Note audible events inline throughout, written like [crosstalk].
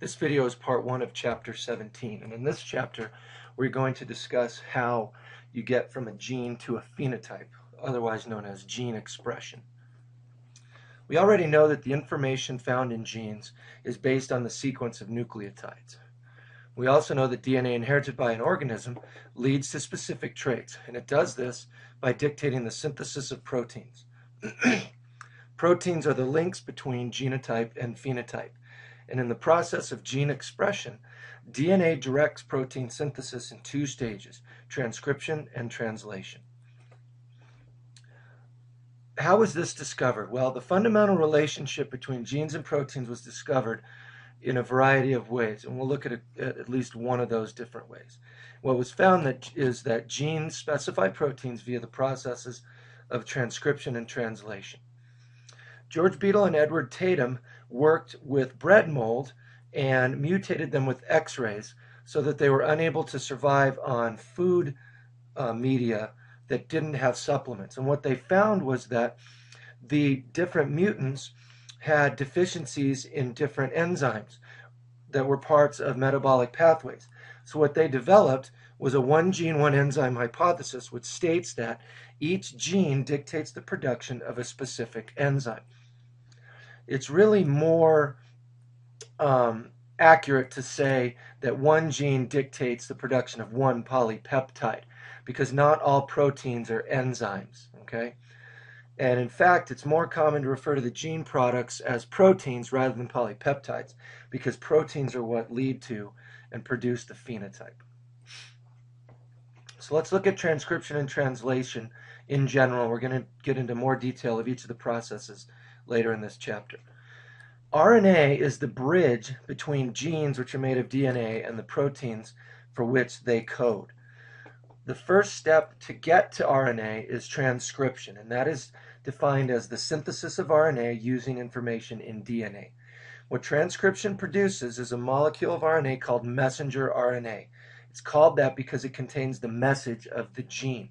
This video is part one of chapter 17, and in this chapter, we're going to discuss how you get from a gene to a phenotype, otherwise known as gene expression. We already know that the information found in genes is based on the sequence of nucleotides. We also know that DNA inherited by an organism leads to specific traits, and it does this by dictating the synthesis of proteins. [clears throat] proteins are the links between genotype and phenotype. And in the process of gene expression, DNA directs protein synthesis in two stages, transcription and translation. How was this discovered? Well, the fundamental relationship between genes and proteins was discovered in a variety of ways, and we'll look at, a, at, least one of those different ways. What was found that is that genes specify proteins via the processes of transcription and translation. George Beadle and Edward Tatum worked with bread mold and mutated them with x-rays so that they were unable to survive on food uh, media that didn't have supplements. And what they found was that the different mutants had deficiencies in different enzymes that were parts of metabolic pathways. So what they developed was a one gene, one enzyme hypothesis, which states that each gene dictates the production of a specific enzyme it's really more um, accurate to say that one gene dictates the production of one polypeptide because not all proteins are enzymes, okay? And in fact, it's more common to refer to the gene products as proteins rather than polypeptides because proteins are what lead to and produce the phenotype. So let's look at transcription and translation in general. We're going to get into more detail of each of the processes later in this chapter. RNA is the bridge between genes, which are made of DNA, and the proteins for which they code. The first step to get to RNA is transcription, and that is defined as the synthesis of RNA using information in DNA. What transcription produces is a molecule of RNA called messenger RNA. It's called that because it contains the message of the gene.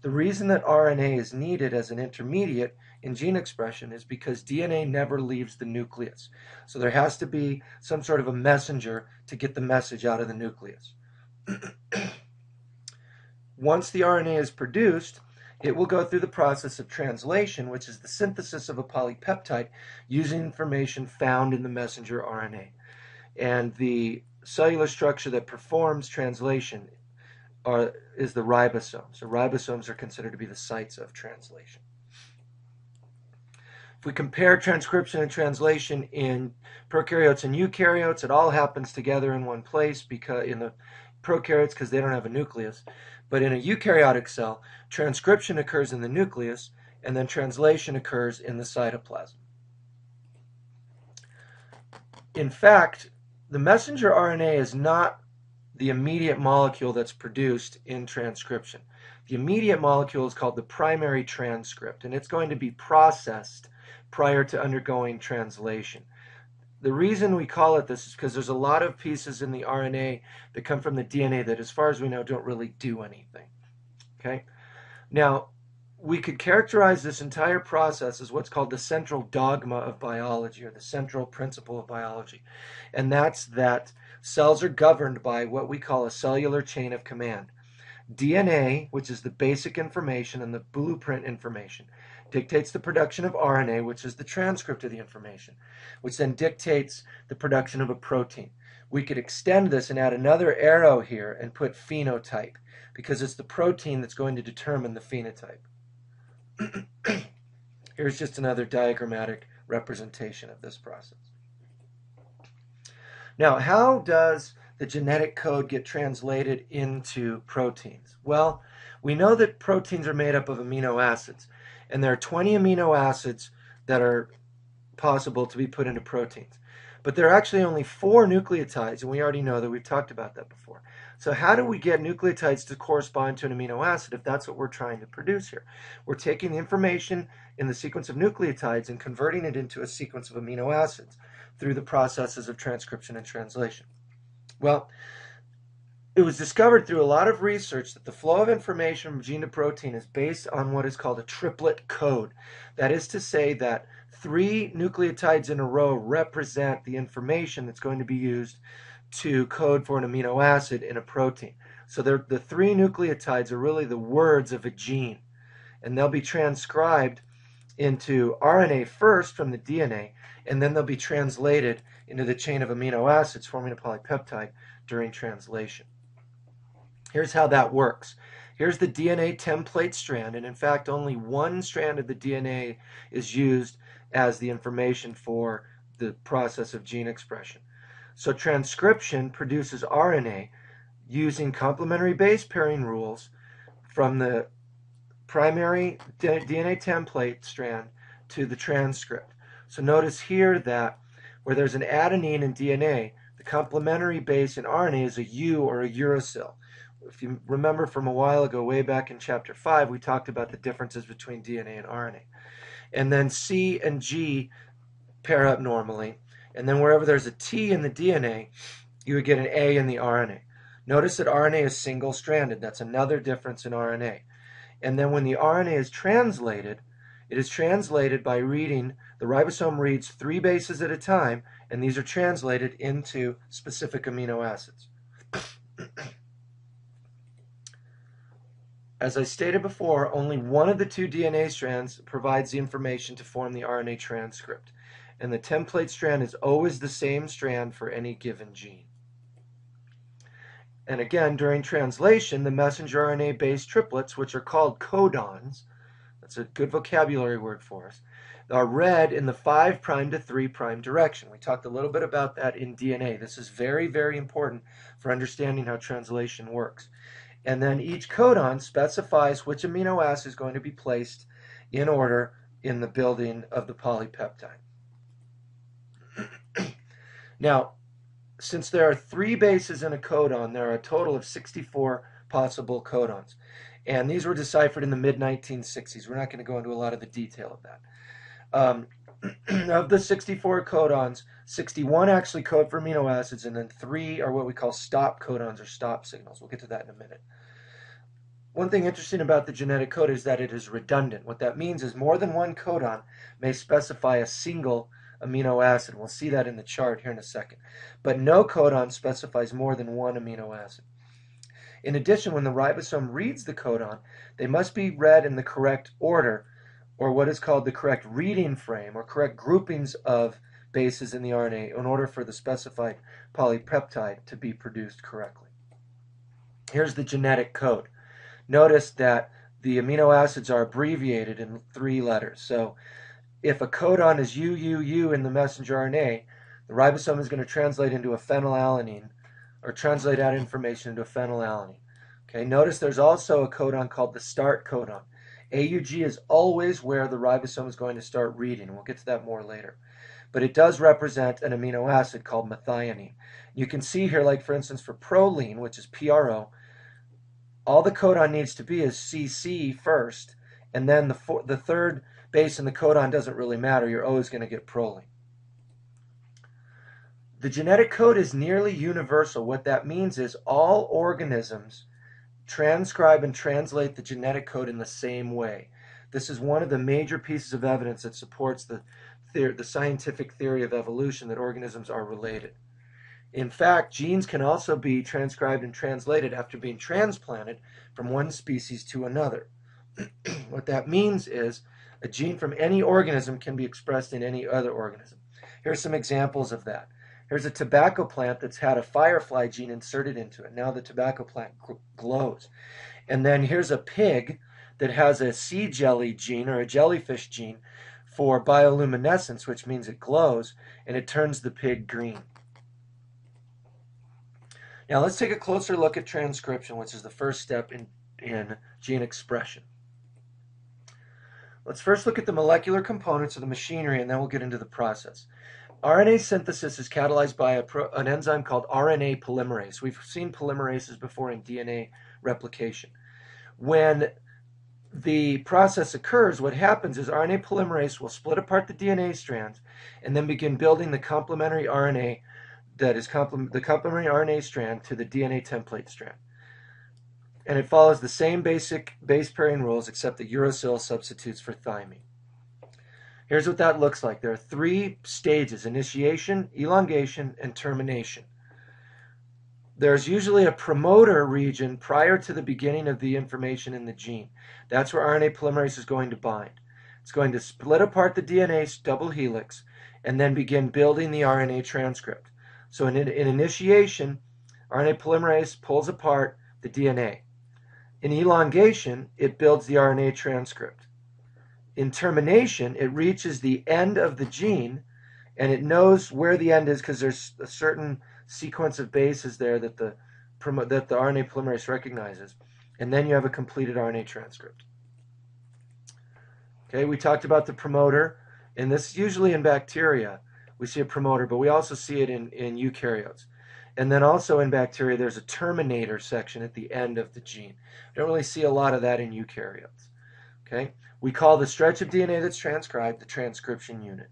The reason that RNA is needed as an intermediate in gene expression is because DNA never leaves the nucleus. So there has to be some sort of a messenger to get the message out of the nucleus. [clears throat] Once the RNA is produced, it will go through the process of translation, which is the synthesis of a polypeptide using information found in the messenger RNA. And the cellular structure that performs translation are, is the ribosome. So ribosomes are considered to be the sites of translation. If we compare transcription and translation in prokaryotes and eukaryotes, it all happens together in one place because in the prokaryotes because they don't have a nucleus. But in a eukaryotic cell, transcription occurs in the nucleus and then translation occurs in the cytoplasm. In fact, the messenger RNA is not the immediate molecule that's produced in transcription. The immediate molecule is called the primary transcript, and it's going to be processed prior to undergoing translation. The reason we call it this is because there's a lot of pieces in the RNA that come from the DNA that, as far as we know, don't really do anything. Okay? Now, we could characterize this entire process as what's called the central dogma of biology or the central principle of biology. And that's that cells are governed by what we call a cellular chain of command. DNA, which is the basic information and the blueprint information, dictates the production of RNA, which is the transcript of the information, which then dictates the production of a protein. We could extend this and add another arrow here and put phenotype because it's the protein that's going to determine the phenotype. [clears throat] Here's just another diagrammatic representation of this process. Now, how does the genetic code get translated into proteins? Well, we know that proteins are made up of amino acids, and there are 20 amino acids that are possible to be put into proteins. But there are actually only four nucleotides, and we already know that we've talked about that before. So how do we get nucleotides to correspond to an amino acid if that's what we're trying to produce here? We're taking the information in the sequence of nucleotides and converting it into a sequence of amino acids through the processes of transcription and translation. Well, it was discovered through a lot of research that the flow of information from gene to protein is based on what is called a triplet code. That is to say that three nucleotides in a row represent the information that's going to be used to code for an amino acid in a protein. So the three nucleotides are really the words of a gene, and they'll be transcribed into RNA first from the DNA, and then they'll be translated into the chain of amino acids, forming a polypeptide during translation. Here's how that works. Here's the DNA template strand, and in fact, only one strand of the DNA is used as the information for the process of gene expression. So transcription produces RNA using complementary base pairing rules from the primary DNA template strand to the transcript. So notice here that where there's an adenine in DNA, the complementary base in RNA is a U or a uracil. If you remember from a while ago, way back in chapter 5, we talked about the differences between DNA and RNA. And then C and G pair up normally. And then wherever there's a T in the DNA, you would get an A in the RNA. Notice that RNA is single stranded. That's another difference in RNA. And then when the RNA is translated, it is translated by reading, the ribosome reads three bases at a time, and these are translated into specific amino acids. As I stated before, only one of the two DNA strands provides the information to form the RNA transcript, and the template strand is always the same strand for any given gene. And again, during translation, the messenger RNA based triplets, which are called codons, that's a good vocabulary word for us, are read in the 5' to 3' direction. We talked a little bit about that in DNA. This is very, very important for understanding how translation works. And then each codon specifies which amino acid is going to be placed in order in the building of the polypeptide. [clears throat] now, since there are three bases in a codon, there are a total of 64 possible codons. And these were deciphered in the mid 1960s. We're not going to go into a lot of the detail of that. Um, of the 64 codons, 61 actually code for amino acids, and then three are what we call stop codons or stop signals. We'll get to that in a minute. One thing interesting about the genetic code is that it is redundant. What that means is more than one codon may specify a single amino acid. We'll see that in the chart here in a second. But no codon specifies more than one amino acid. In addition, when the ribosome reads the codon, they must be read in the correct order, or what is called the correct reading frame, or correct groupings of bases in the RNA in order for the specified polypeptide to be produced correctly. Here's the genetic code. Notice that the amino acids are abbreviated in three letters. So if a codon is UUU in the messenger RNA, the ribosome is going to translate into a phenylalanine or translate that information into a phenylalanine. Okay, notice there's also a codon called the start codon. AUG is always where the ribosome is going to start reading. We'll get to that more later. But it does represent an amino acid called methionine. You can see here, like for instance, for proline, which is PRO, all the codon needs to be is CC first, and then the, for, the third base in the codon doesn't really matter. You're always going to get proline. The genetic code is nearly universal. What that means is all organisms transcribe and translate the genetic code in the same way. This is one of the major pieces of evidence that supports the, the scientific theory of evolution that organisms are related. In fact, genes can also be transcribed and translated after being transplanted from one species to another. [clears throat] what that means is a gene from any organism can be expressed in any other organism. Here's some examples of that. Here's a tobacco plant that's had a firefly gene inserted into it. Now the tobacco plant glows. And then here's a pig that has a sea jelly gene or a jellyfish gene for bioluminescence, which means it glows, and it turns the pig green. Now let's take a closer look at transcription, which is the first step in, in gene expression. Let's first look at the molecular components of the machinery and then we'll get into the process. RNA synthesis is catalyzed by pro, an enzyme called RNA polymerase. We've seen polymerases before in DNA replication. When the process occurs, what happens is RNA polymerase will split apart the DNA strands and then begin building the complementary RNA that is the complementary RNA strand to the DNA template strand and it follows the same basic base pairing rules except the uracil substitutes for thymine. Here's what that looks like. There are three stages, initiation, elongation, and termination. There's usually a promoter region prior to the beginning of the information in the gene. That's where RNA polymerase is going to bind. It's going to split apart the DNA double helix and then begin building the RNA transcript. So in, in initiation, RNA polymerase pulls apart the DNA. In elongation, it builds the RNA transcript. In termination, it reaches the end of the gene and it knows where the end is because there's a certain sequence of bases there that the that the RNA polymerase recognizes, and then you have a completed RNA transcript. Okay, we talked about the promoter, and this usually in bacteria we see a promoter, but we also see it in, in eukaryotes. And then also in bacteria, there's a terminator section at the end of the gene. We don't really see a lot of that in eukaryotes. Okay, we call the stretch of DNA that's transcribed the transcription unit.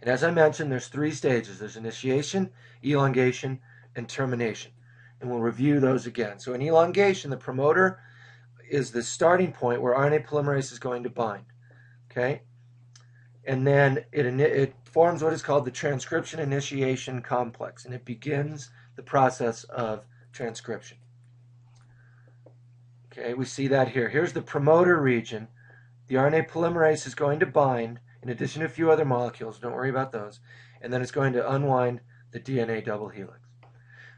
And as I mentioned, there's three stages. There's initiation, elongation, and termination. And we'll review those again. So in elongation, the promoter is the starting point where RNA polymerase is going to bind. Okay? And then it, it forms what is called the transcription initiation complex, and it begins the process of transcription. Okay, we see that here. Here's the promoter region. The RNA polymerase is going to bind, in addition to a few other molecules, don't worry about those, and then it's going to unwind the DNA double helix.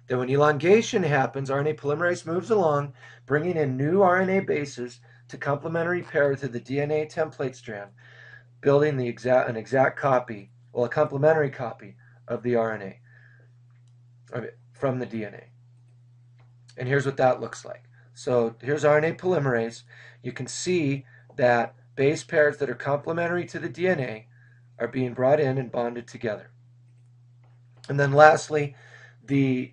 Then when elongation happens, RNA polymerase moves along, bringing in new RNA bases to complementary pair to the DNA template strand, building the exact, an exact copy, well, a complementary copy of the RNA from the DNA. And here's what that looks like. So here's RNA polymerase. You can see that base pairs that are complementary to the DNA are being brought in and bonded together. And then lastly, the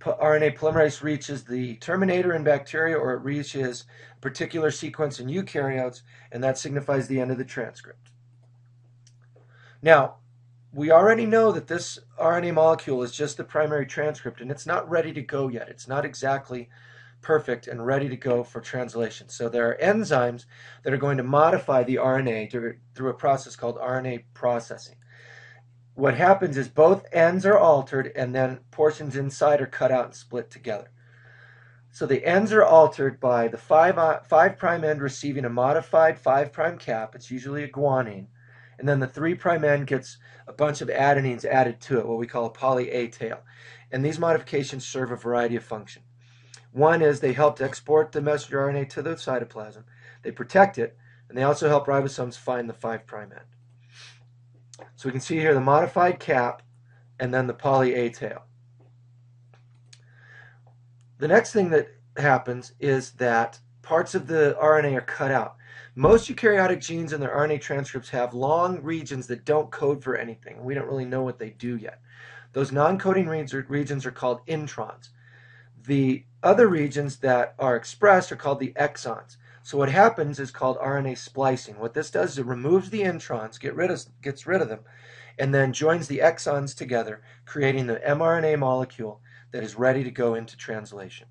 RNA polymerase reaches the terminator in bacteria or it reaches a particular sequence in eukaryotes, and that signifies the end of the transcript. Now, we already know that this RNA molecule is just the primary transcript, and it's not ready to go yet. It's not exactly perfect and ready to go for translation. So there are enzymes that are going to modify the RNA through a process called RNA processing. What happens is both ends are altered and then portions inside are cut out and split together. So the ends are altered by the 5, uh, five prime end receiving a modified 5' prime cap, it's usually a guanine, and then the 3' prime end gets a bunch of adenines added to it, what we call a poly A tail. And these modifications serve a variety of functions. One is they help to export the messenger RNA to the cytoplasm. They protect it, and they also help ribosomes find the 5' end. So we can see here the modified cap and then the poly A tail. The next thing that happens is that parts of the RNA are cut out. Most eukaryotic genes and their RNA transcripts have long regions that don't code for anything. We don't really know what they do yet. Those non-coding regions are called introns. The other regions that are expressed are called the exons. So what happens is called RNA splicing. What this does is it removes the introns, get rid of, gets rid of them, and then joins the exons together, creating the mRNA molecule that is ready to go into translation.